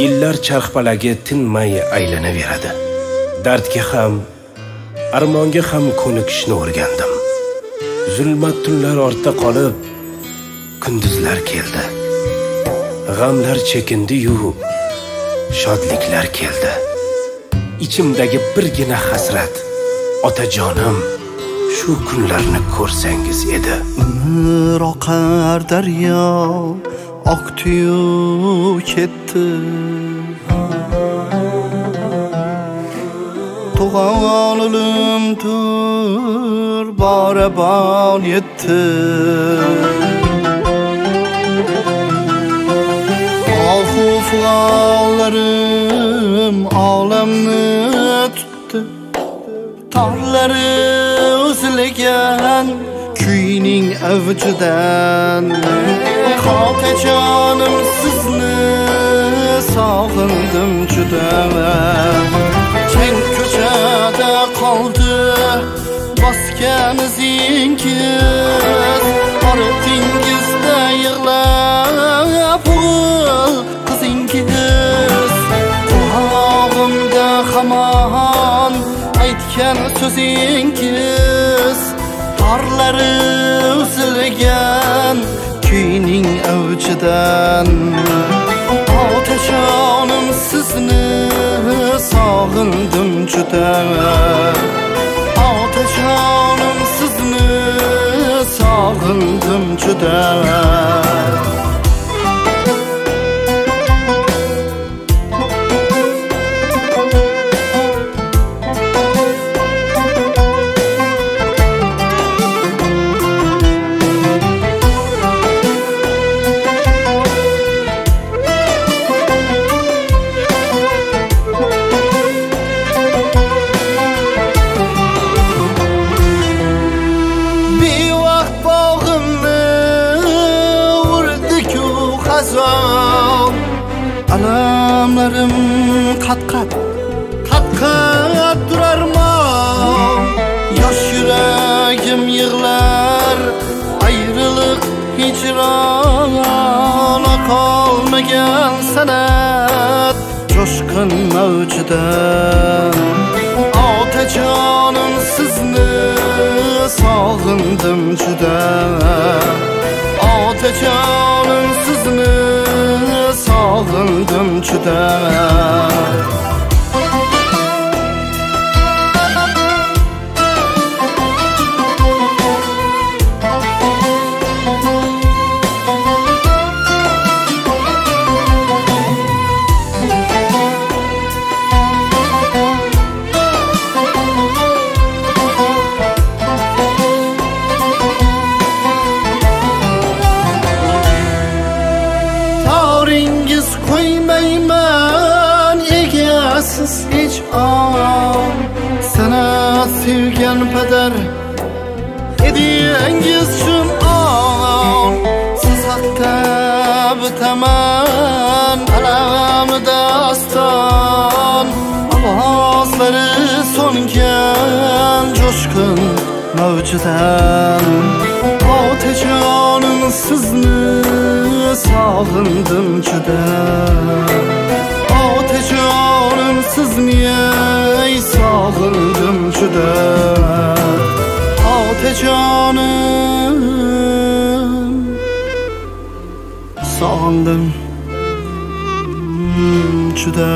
yillar charxpalagi tinmay aylanaveradi. Dardga ham armonga ham ko'nikishni o'rgandim. Zulmat tunlar ortda qolib kunduzlar keldi. G'amlar chekindiyu shodliklar keldi. Ichimdagi birgina hasrat otajonim shu kunlarni ko'rsangiz edi. Umr oqar daryo oqdiyu ketdi tug'on o'limdir borabon yetdi ohu fuonlarim olamni tutdi torlari uzilgan kuyning avjidan xotajonim sizni sog'indim juda keng ko'chada qoldi bosgan izingiz ortingizda yig'lab o'g'il qizingiz. Qulog'imda hamon aytgan so'zingiz. Torlari uzilgan avjidan otajonim sizni sog'indim juda otajonim sizni sog'indim juda alamlarim qat-qat qat-qat turarmon yosh yuragim yig'lar ayriliq hijron qolmagan sanat jo'shqin mavjida otajonim sizni sog'indim juda otajonim sizni sog'indim juda qo'ymayman egasiz hech on sana sevgan padar hediyangiz shun on siz haqda bitaman alam daston ovozlari so'ngan jo'shqin mavjidan. Otajonim sizni sog'indim juda otajonim sizni ey sog'indim juda otajonim sog'indim juda